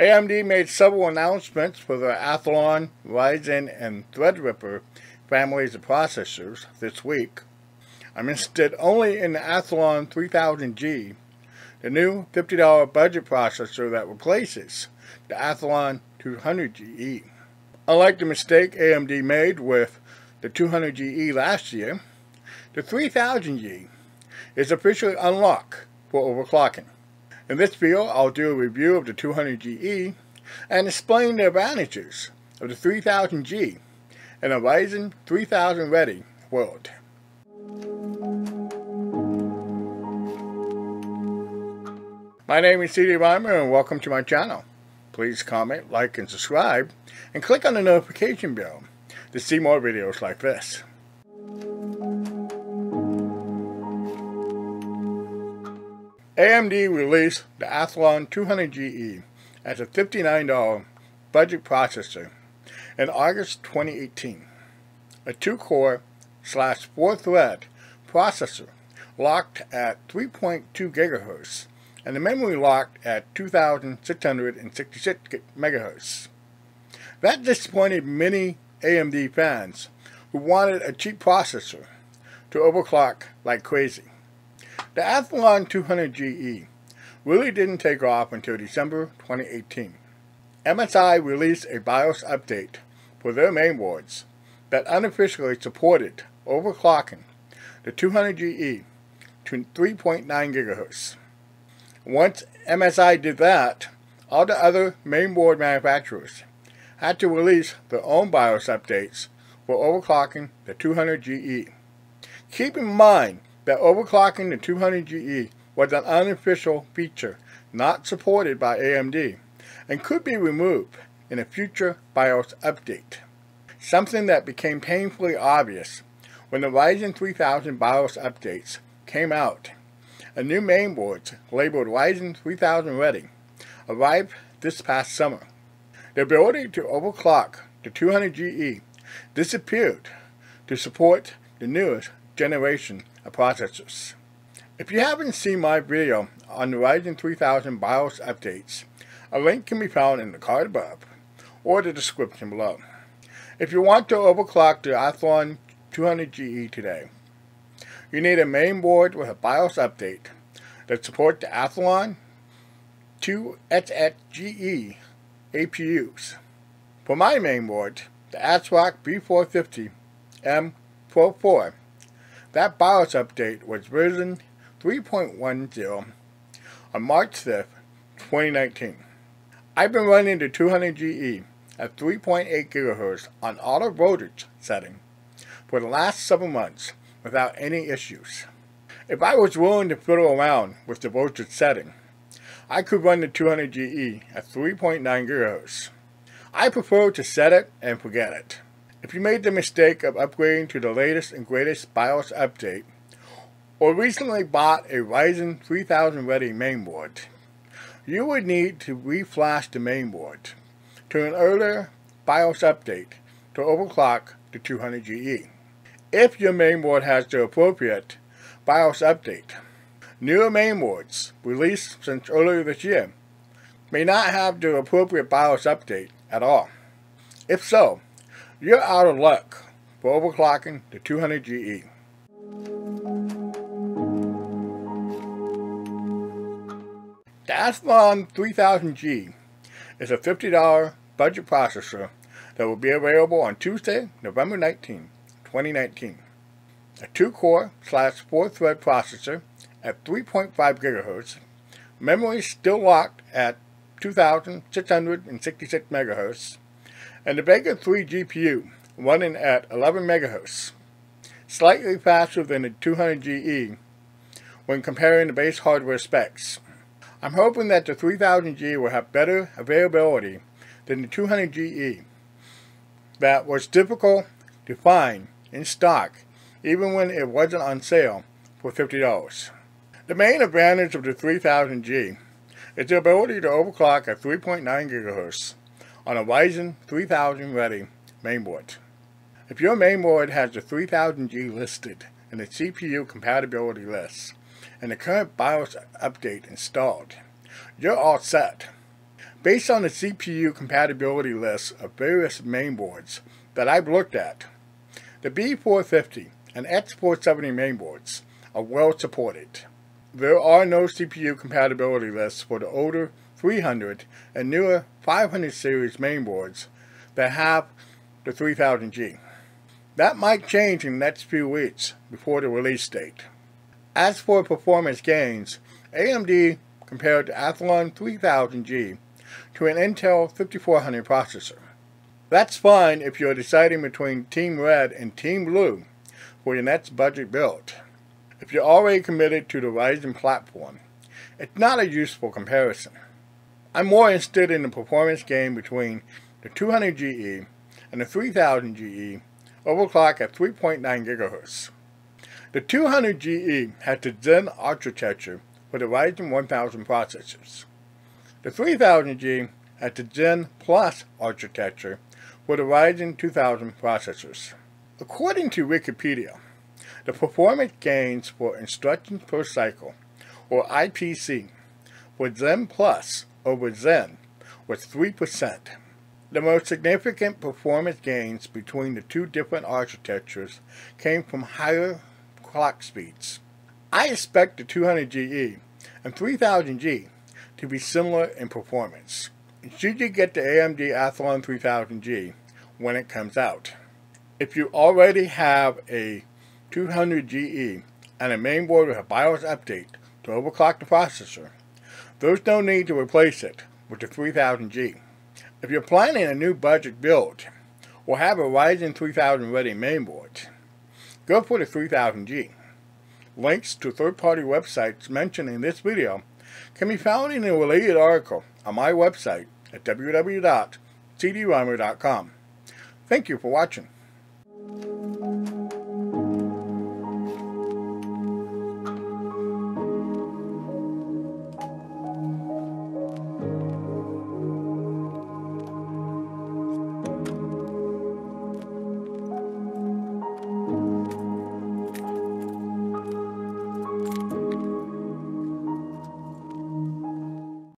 AMD made several announcements for the Athlon, Ryzen, and Threadripper families of processors this week. I'm interested only in the Athlon 3000G, the new $50 budget processor that replaces the Athlon 200GE. Unlike the mistake AMD made with the 200GE last year, the 3000G is officially unlocked for overclocking. In this video, I'll do a review of the 200GE and explain the advantages of the 3000G in a Ryzen 3000 ready world. My name is CD Reimer and welcome to my channel. Please comment, like, and subscribe, and click on the notification bell to see more videos like this. AMD released the Athlon 200GE as a $59 budget processor in August 2018. A 2-core slash 4-thread processor locked at 3.2 GHz and the memory locked at 2666 MHz. That disappointed many AMD fans who wanted a cheap processor to overclock like crazy. The Athlon 200GE really didn't take off until December 2018. MSI released a BIOS update for their mainboards that unofficially supported overclocking the 200GE to 3.9 GHz. Once MSI did that, all the other mainboard manufacturers had to release their own BIOS updates for overclocking the 200GE. Keep in mind that overclocking the 200GE was an unofficial feature not supported by AMD and could be removed in a future BIOS update. Something that became painfully obvious when the Ryzen 3000 BIOS updates came out. A new mainboard labeled Ryzen 3000 Ready arrived this past summer. The ability to overclock the 200GE disappeared to support the newest generation of processors. If you haven't seen my video on the Ryzen 3000 BIOS updates, a link can be found in the card above or the description below. If you want to overclock the Athlon 200GE today, you need a mainboard with a BIOS update that supports the Athlon 200GE APUs. For my mainboard, the ASRock B450 M Pro4 that BIOS update was version 3.10 on March 5th, 2019. I've been running the 200GE at 3.8 GHz on auto voltage setting for the last several months without any issues. If I was willing to fiddle around with the voltage setting, I could run the 200GE at 3.9 GHz. I prefer to set it and forget it. If you made the mistake of upgrading to the latest and greatest BIOS update, or recently bought a Ryzen 3000 ready mainboard, you would need to reflash the mainboard to an earlier BIOS update to overclock the 200GE. If your mainboard has the appropriate BIOS update, newer mainboards released since earlier this year may not have the appropriate BIOS update at all. If so, you're out of luck for overclocking the 200GE. The Athlon 3000G is a $50 budget processor that will be available on Tuesday, November 19, 2019. A 2-core slash 4-thread processor at 3.5 GHz, memory still locked at 2666 MHz, and the Vega 3 GPU running at 11 MHz, slightly faster than the 200GE when comparing the base hardware specs. I'm hoping that the 3000G will have better availability than the 200GE that was difficult to find in stock even when it wasn't on sale for $50. The main advantage of the 3000G is the ability to overclock at 3.9 GHz on a Ryzen 3000 ready mainboard. If your mainboard has the 3000G listed in the CPU compatibility list and the current BIOS update installed, you're all set. Based on the CPU compatibility list of various mainboards that I've looked at, the B450 and X470 mainboards are well supported. There are no CPU compatibility lists for the older 300 and newer 500 series mainboards that have the 3000G. That might change in the next few weeks before the release date. As for performance gains, AMD compared the Athlon 3000G to an Intel 5400 processor. That's fine if you're deciding between Team Red and Team Blue for your next budget build. If you're already committed to the Ryzen platform, it's not a useful comparison. I'm more interested in the performance gain between the 200GE and the 3000GE overclock at 3.9 GHz. The 200GE has the Zen architecture for the Ryzen 1000 processors. The 3000G has the Zen Plus architecture for the Ryzen 2000 processors. According to Wikipedia, the performance gains for instructions per cycle, or IPC, for Zen Plus over Zen was 3%. The most significant performance gains between the two different architectures came from higher clock speeds. I expect the 200GE and 3000G to be similar in performance. Should you get the AMD Athlon 3000G when it comes out? If you already have a 200GE and a mainboard with a BIOS update to overclock the processor, there's no need to replace it with the 3000G. If you're planning a new budget build or have a Ryzen 3000 ready mainboard, go for the 3000G. Links to third-party websites mentioned in this video can be found in a related article on my website at www.cdreimer.com. Thank you for watching.